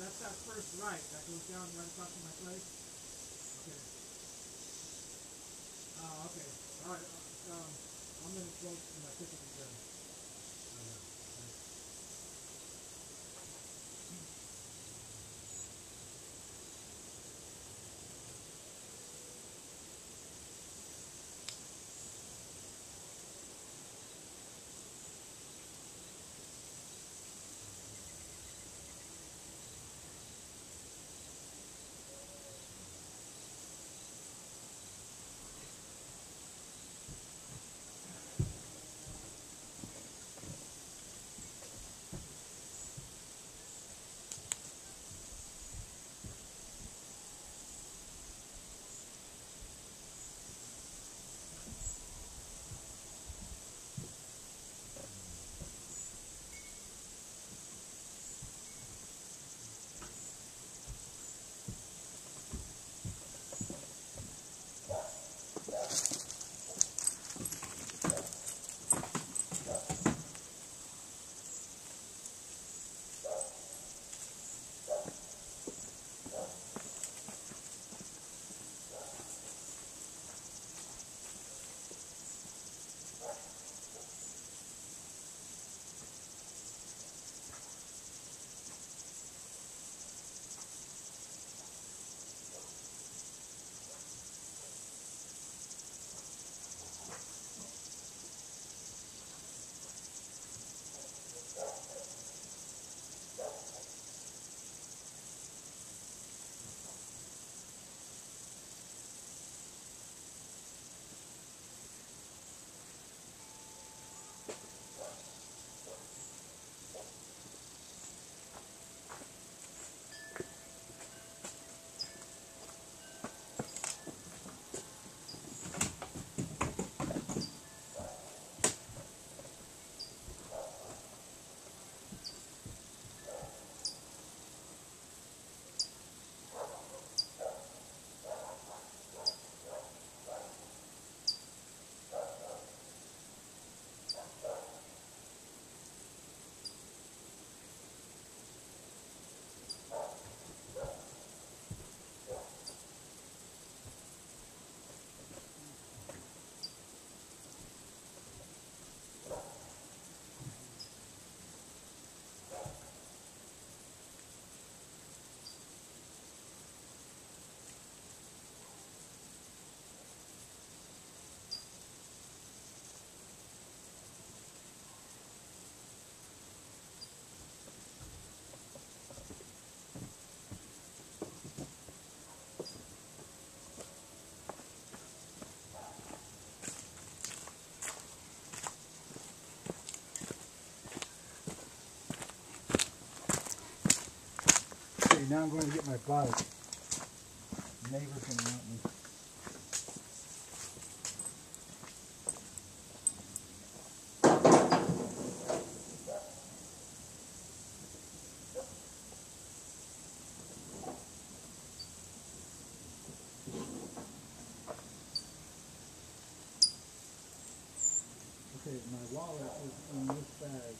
that's that first right that goes down right across from my place. Now I'm going to get my bike. Neighbors gonna want me. Okay, my wallet is in this bag.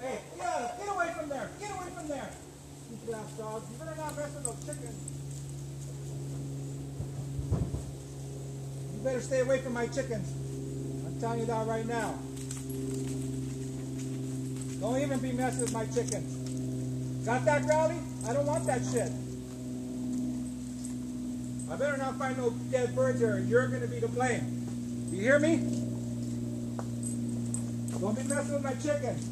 Hey, get out! Get away from there! Get away from there! Stupid ass dogs! You better not mess with those chickens. You better stay away from my chickens. I'm telling you that right now. Don't even be messing with my chickens. Got that, Rowley? I don't want that shit. I better not find no dead birds here. You're gonna be to blame. You hear me? Don't be messing with my chickens.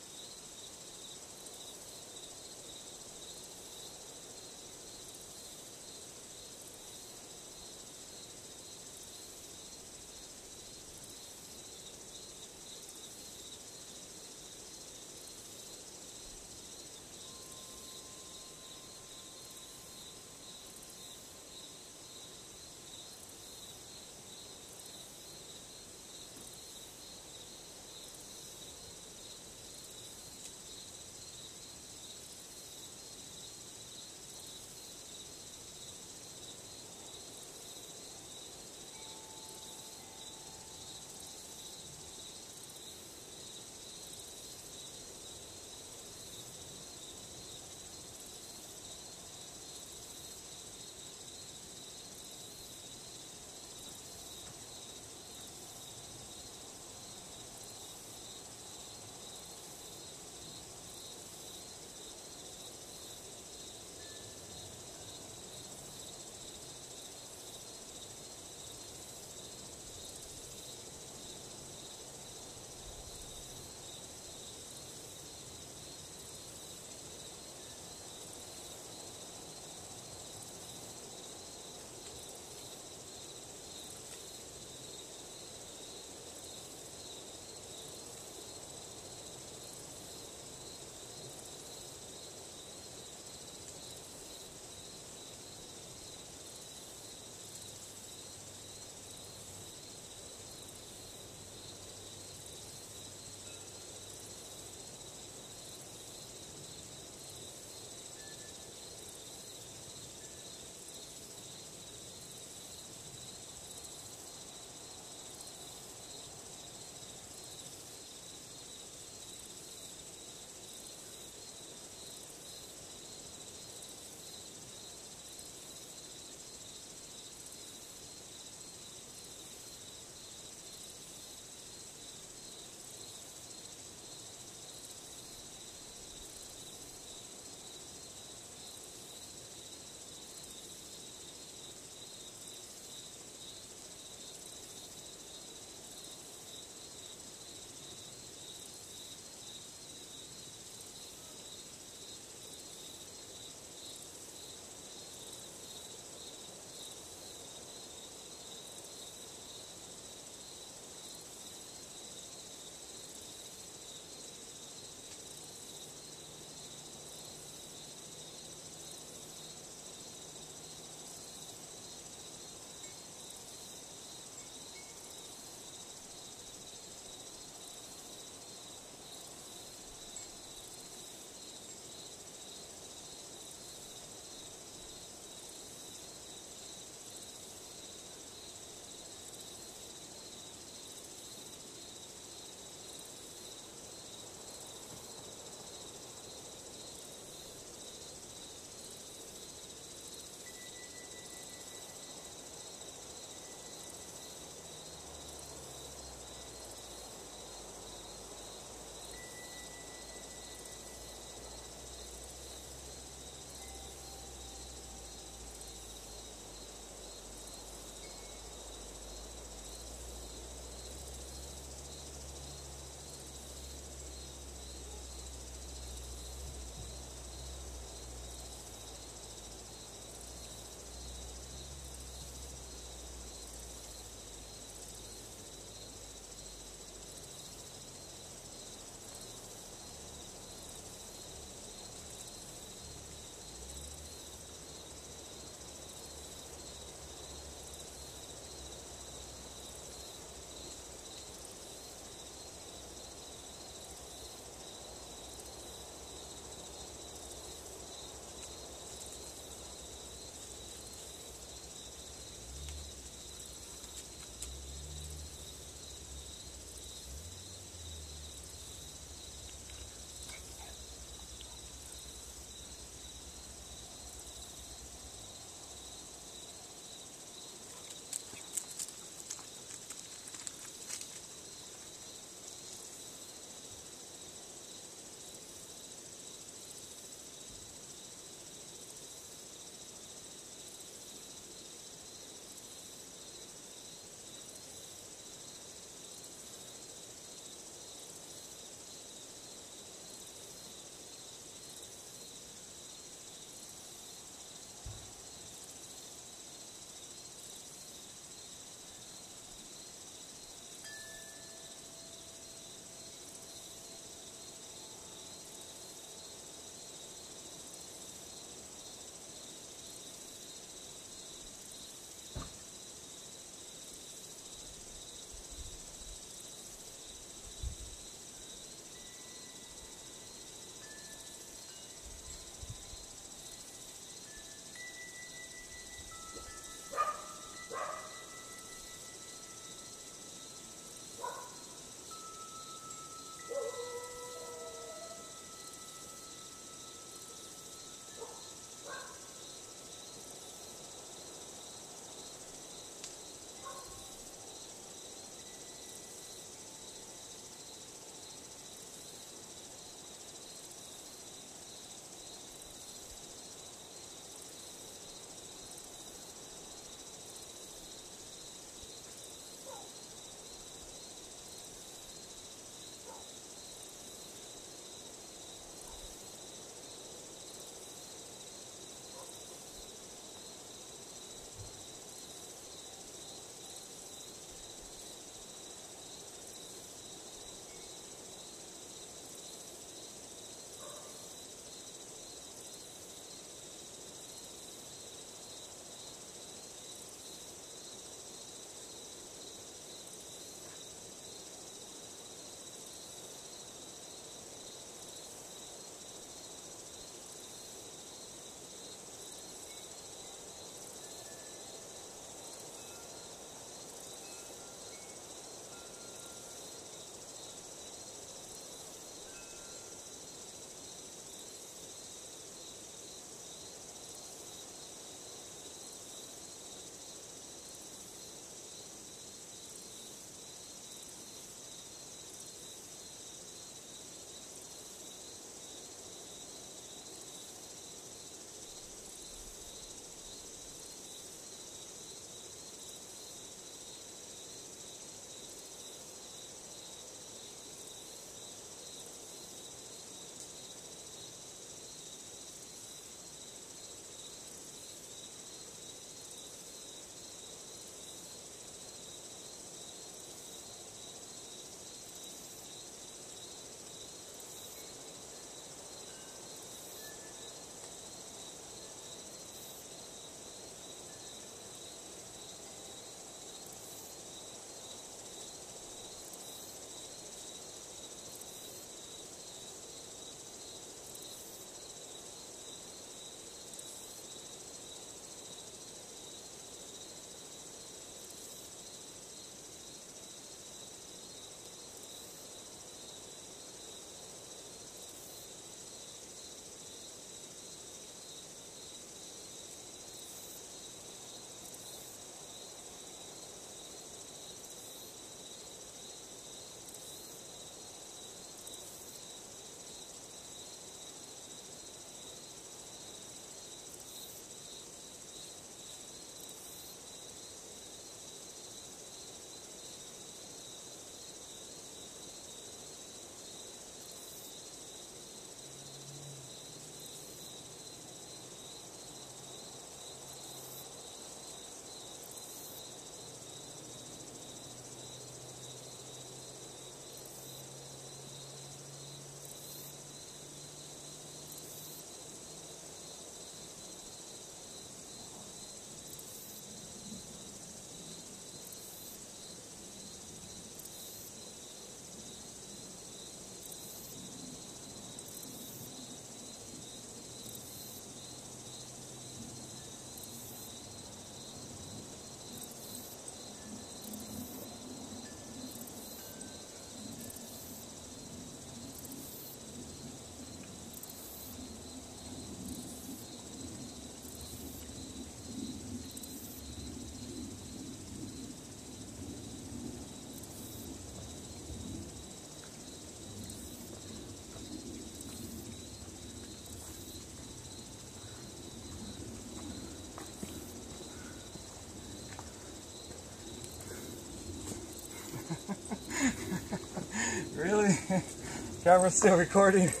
Camera's still recording.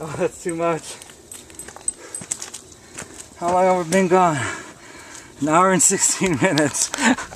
oh, that's too much. How long have we been gone? An hour and 16 minutes.